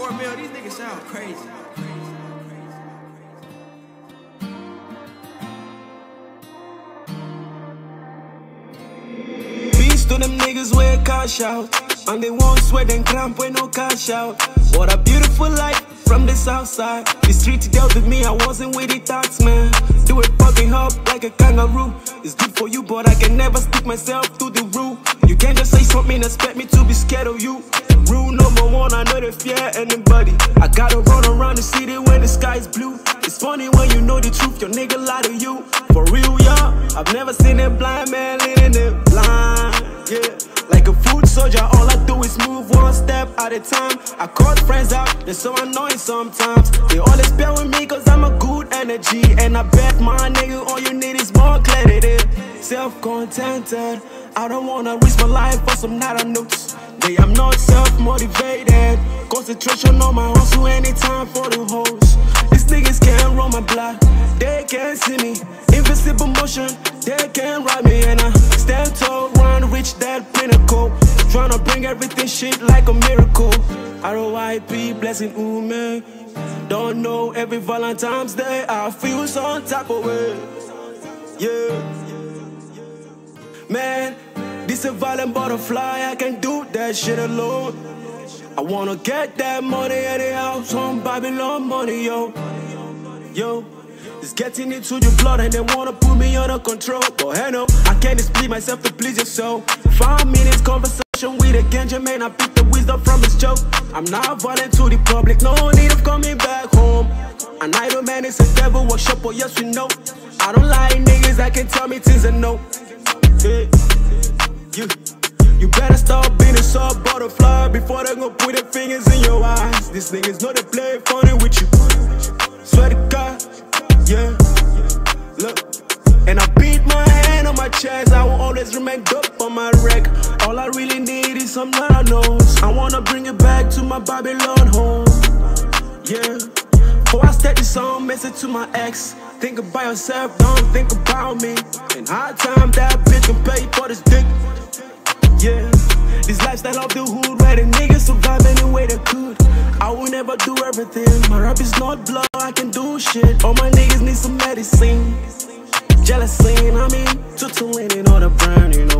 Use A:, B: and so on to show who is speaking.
A: Cornmeal, these niggas sound crazy.
B: Peace to them niggas where cash out. And they won't sweat and cramp when no cash out. What a beautiful life from the south side. The street dealt with me, I wasn't with the tax man. Do it fucking up like a kangaroo. It's good for you, but I can never stick myself through the roof. You can't just say something and expect me to be scared of you. Rule number one, I know they fear anybody. I gotta run around the city when the sky's blue. It's funny when you know the truth, your nigga lie to you. For real, yeah. I've never seen a blind man leading it blind. Yeah. Like a food soldier, all I do is move one step at a time. I call friends out, they're so annoying sometimes. They always bear with me cause I'm a good energy. And I bet my nigga, all you need is more clarity. Self contented, I don't wanna risk my life for some naira notes. They am not self motivated. Concentration on my hustle, anytime for the hoes. These niggas can't run my block, they can't see me. Invisible motion, they can't ride me. And I stand tall, run, reach that pinnacle. Tryna bring everything shit like a miracle. ROIP, blessing, Umeh. Don't know every Valentine's Day, I feel some type of way. Yeah. Man, this a violent butterfly, I can do that shit alone. I wanna get that money anyhow, some Babylon money, yo. Yo, it's getting into your blood and they wanna put me under control. But hey, no, I can't split myself to please your soul. Five minutes conversation with a ganja man, I pick the wisdom from his joke. I'm not violent to the public, no need of coming back home. An idol man is a devil workshop, but oh, yes, we know. I don't like niggas that can tell me things I know. Before they gon' put their fingers in your eyes. These niggas know they play funny with you. Swear to God, yeah. Look, and I beat my hand on my chest. I will always remain dope on my wreck. All I really need is some notes. I know I wanna bring it back to my Babylon home. Yeah. Before I start this song, message to my ex. Think about yourself, don't think about me. In hard time, that bitch can pay for this dick. Yeah, this lifestyle of the hood where the niggas survive any way they could. I will never do everything. My rap is not blood, I can do shit. All my niggas need some medicine. Jealousy, I mean, tutuling in all the brand, you know. Roll back, 26.